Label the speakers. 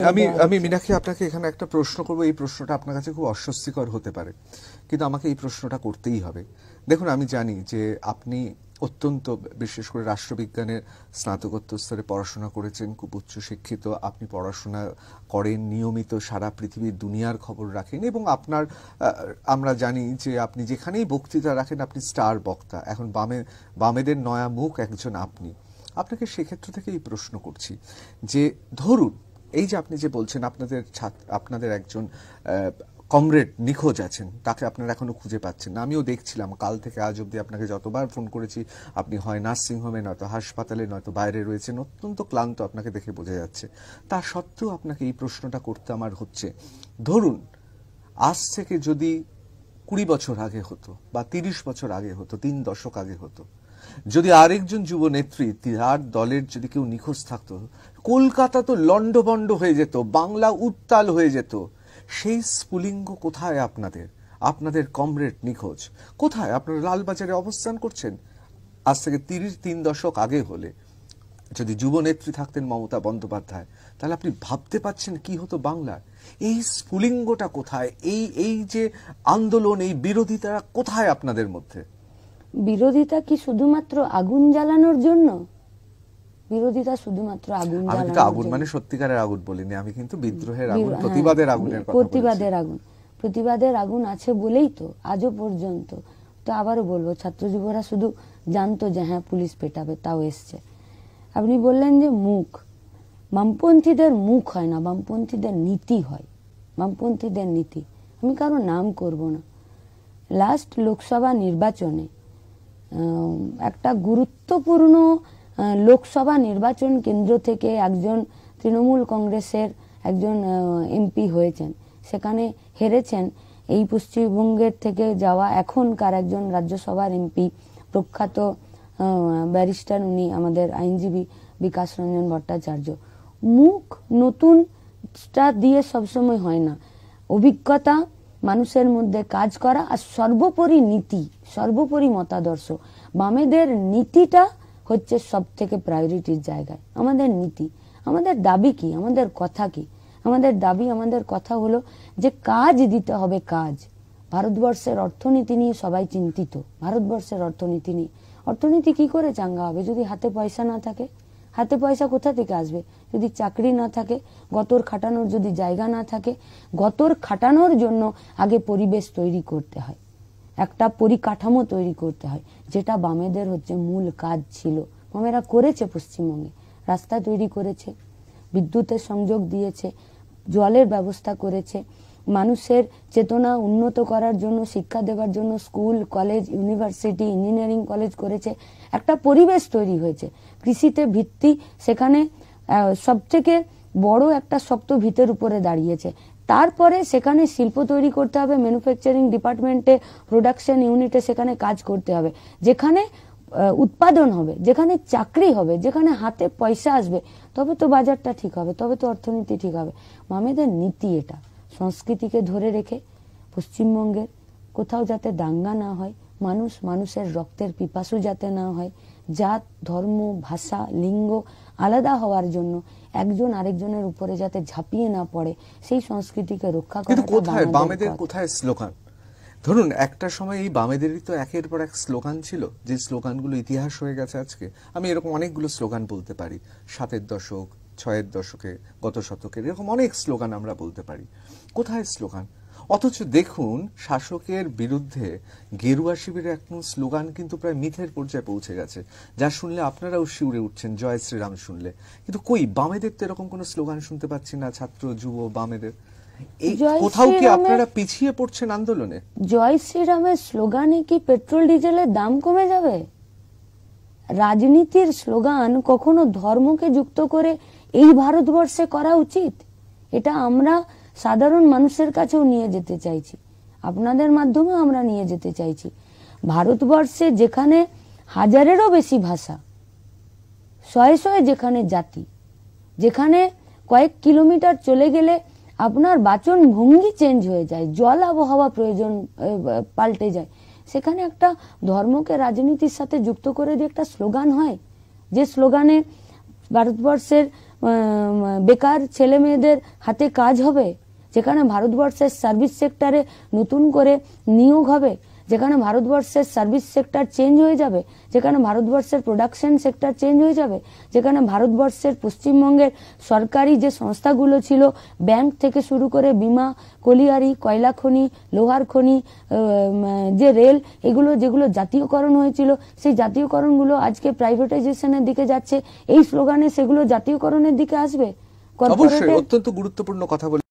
Speaker 1: আমি আমি মীনাক্ষী আপনাকে এখানে একটা প্রশ্ন করব। এই প্রশ্নটা আপনার কাছে খুব অস্বস্তিকর হতে পারে কিন্তু আমাকে এই প্রশ্নটা করতেই হবে। দেখুন আমি জানি যে আপনি অত্যন্ত বিশেষ করে রাষ্ট্রবিজ্ঞানের স্নাতকোত্তর স্তরে পড়াশোনা করেছেন খুব উচ্চ শিক্ষিত আপনি পড়াশোনা করেন নিয়মিত সারা পৃথিবীর দুনিয়ার খবর রাখেন এবং আপনার আমরা জানি যে আপনি যেখানেই বক্তৃতা রাখেন আপনি স্টার বক্তা। এখন বামে বামেদের নয়া মুখ একজন আপনি। আপনাকে সেক্ষেত্র থেকে এই প্রশ্ন করছি যে ধরুন এই যে আপনি যে বলছেন, আপনাদের ছাত্র আপনাদের একজন কমরেড নিখোঁজ আছেন, তাকে আপনারা এখনও খুঁজে পাচ্ছেন না। আমিও দেখছিলাম, কাল থেকে আজ অব্দি আপনাকে যতবার ফোন করেছি, আপনি হয় নার্সিংহোমে নয়তো হাসপাতালে, নয়তো বাইরে রয়েছেন, অত্যন্ত ক্লান্ত আপনাকে দেখে বোঝা যাচ্ছে। তা সত্ত্বেও আপনাকে এই প্রশ্নটা করতে আমার হচ্ছে, ধরুন, আজ থেকে যদি কুড়ি বছর আগে হতো বা তিরিশ বছর আগে হতো, তিন দশক আগে হতো যদি আরেকজন যুব নেত্রী তার দলের যদি কেউ নিখোঁজ থাকতো, কলকাতা তো লন্ডভন্ড হয়ে যেত, বাংলা উত্তাল হয়ে যেত। সেই স্ফুলিঙ্গ কোথায় আপনাদের? আপনাদের কমরেড নিখোঁজ। কোথায়? আপনারা লালবাজারে অবস্থান করছেন? আজ থেকে তিরিশ, তিন দশক আগে হলে। যদি যুবনেত্রী থাকতেন মমতা বন্দ্যোপাধ্যায়, তাহলে আপনি ভাবতে পাচ্ছেন কি হতো বাংলার? এই স্ফুলিঙ্গটা কোথায়? এই এই যে আন্দোলন, এই বিরোধিতারা কোথায় আপনাদের মধ্যে?
Speaker 2: বিরোধিতা কি শুধুমাত্র আগুন জ্বালানোর জন্য? বিরোধিতা শুধুমাত্র আগুন
Speaker 1: আমি
Speaker 2: জ্বালানোর
Speaker 1: আগুন মানে সত্যিকারের আগুন বলিনি আমি কিন্তু বিদ্রোহের আগুন
Speaker 2: হ্যাঁ,
Speaker 1: প্রতিবাদের আগুনের কথা
Speaker 2: প্রতিবাদের আগুন। প্রতিবাদের আগুন আছে বলেই তো আজও পর্যন্ত। তো আবারও বলব ছাত্র যুবরা শুধু জানতো যে হ্যাঁ পুলিশ পেটাবে তাও এসছে। আপনি বললেন যে মুখ। বামপন্থীদের মুখ হয় না বামপন্থীদের নীতি হয়। বামপন্থীদের নীতি। আমি কারও নাম করব না। লাস্ট লোকসভা নির্বাচনে একটা গুরুত্বপূর্ণ লোকসভা নির্বাচন কেন্দ্র থেকে একজন তৃণমূল কংগ্রেসের একজন এমপি হয়েছেন। সেখানে হেরেছেন। এই পশ্চিমবঙ্গের থেকে যাওয়া এখনকার একজন রাজ্যসভার এমপি, প্রখ্যাত ব্যারিস্টার উনি আমাদের আইনজীবী বিকাশ রঞ্জন ভট্টাচার্য। মুখ নতুনটা দিয়ে সবসময় হয় না। অভিজ্ঞতা মানুষের মধ্যে কাজ করা আর সর্বোপরি নীতি, সর্বোপরি মতাদর্শ। বামেদের নীতিটা হচ্ছে সব থেকে প্রায়োরিটির জায়গায়। আমাদের নীতি, আমাদের দাবি কি, আমাদের কথা কি? আমাদের দাবি, আমাদের কথা হলো যে কাজ দিতে হবে কাজ। ভারতবর্ষের অর্থনীতি নিয়ে সবাই চিন্তিত। ভারতবর্ষের অর্থনীতি নিয়ে। অর্থনীতি কি করে চাঙ্গা হবে? যদি হাতে পয়সা না থাকে? হাতে পয়সা কোথা থেকে আসবে? যদি চাকরি না থাকে, গতর খাটানোর যদি জায়গা না থাকে, গতর খাটানোর জন্য আগে পরিবেশ তৈরি করতে হয়। একটা পরিকাঠামো তৈরি করতে হয়, যেটা বামেদের হচ্ছে মূল কাজ ছিল। বামেরা করেছে পশ্চিমবঙ্গে, রাস্তা তৈরি করেছে, বিদ্যুতের সংযোগ দিয়েছে, জলের ব্যবস্থা করেছে মানুষের চেতনা উন্নত করার জন্য, শিক্ষা দেওয়ার জন্য school, college, university, engineering college করেছে, একটা পরিবেশ তৈরি হয়েছে। কৃষিতে ভিত্তি সেখানে সব থেকে বড় একটা শক্ত ভিতের উপরে দাঁড়িয়েছে। তারপরে সেখানে শিল্প তৈরি করতে হবে ম্যানুফ্যাকচারিং ডিপার্টমেন্টে প্রোডাকশন ইউনিটে সেখানে কাজ করতে হবে। যেখানে উৎপাদন হবে, যেখানে চাকরি হবে, যেখানে হাতে পয়সা আসবে, তবে তো বাজারটা ঠিক হবে, তবে তো অর্থনীতি ঠিক হবে। মামেদের নীতি এটা। সংস্কৃতিকে ধরে রেখে পশ্চিমবঙ্গের কোথাও যাতে দাঙ্গা না হয় মানুষ মানুষের রক্তের পিপাসু যাতে না হয় জাত ধর্ম ভাষা লিঙ্গ আলাদা হওয়ার জন্য একজন আরেকজনের উপরে যাতে ঝাঁপিয়ে না পড়ে সেই সংস্কৃতিকে রক্ষা করা
Speaker 1: কোথায়? বামেদের কোথায় স্লোগান? ধরুন একটা সময় এই বামেদেরই তো একের পর এক স্লোগান ছিল যে স্লোগানগুলো ইতিহাস হয়ে গেছে আজকে। আমি এরকম অনেকগুলো স্লোগান বলতে পারি। সাতের দশক ছয়ের দশকে গত শতকের এরকম অনেক স্লোগান আমরা বলতে পারি। কোথায় স্লোগান? অথচ দেখুন শাসকের বিরুদ্ধে গেরুয়া শিবিরের এখন স্লোগান কিন্তু প্রায় মিথের পর্যায়ে পৌঁছে গেছে। যা শুনলে আপনারাও শিউরে উঠছেন জয় শ্রীরাম শুনলে। কিন্তু কই বামেদের তো এরকম কোনো স্লোগান শুনতে পাচ্ছি না ছাত্র যুব বামেদের। এই কোথাও কি আপনারা পিছিয়ে পড়ছেন আন্দোলনে?
Speaker 2: জয় শ্রীরামের স্লোগানে কি পেট্রোল ডিজেলের দাম কমে যাবে? রাজনীতির স্লোগান কখনো ধর্মকে যুক্ত করে এই ভারতবর্ষে করা উচিত? এটা আমরা সাধারণ মানুষের কাছেও নিয়ে যেতে চাইছি। আপনাদের মাধ্যমে আমরা নিয়ে যেতে চাইছি। ভারতবর্ষে যেখানে হাজারেরও বেশি ভাষা, শয়ে শয়ে যেখানে জাতি, যেখানে কয়েক কিলোমিটার চলে গেলে আপনার বাচন ভঙ্গি চেঞ্জ হয়ে যায়, জল আবহাওয়া প্রয়োজন পাল্টে যায়। সেখানে একটা ধর্মকে রাজনীতির সাথে যুক্ত করে যে একটা স্লোগান হয়, যে স্লোগানে ভারতবর্ষের বেকার ছেলে মেয়েদের হাতে কাজ হবে যেখানে ভারতবর্ষের সার্ভিস সেক্টরে নতুন করে নিয়োগ হবে যেখানে ভারতবর্ষের সার্ভিস সেক্টর চেঞ্জ হয়ে যাবে যেখানে ভারতবর্ষের প্রোডাকশন সেক্টর চেঞ্জ হয়ে যাবে যেখানে ভারতবর্ষের পশ্চিমবঙ্গের সরকারি যে সংস্থাগুলো ছিল ব্যাংক থেকে শুরু করে বিমা কলিয়ারি কয়লা খনি লোহার খনি যে রেল এগুলো যেগুলো জাতীয়করণ হয়েছিল সেই জাতীয়করণগুলো আজকে প্রাইভেটাইজেশনের দিকে যাচ্ছে। এই স্লোগানে সেগুলো জাতীয়করণের দিকে আসবে?
Speaker 1: অবশ্যই অত্যন্ত গুরুত্বপূর্ণ কথা বলে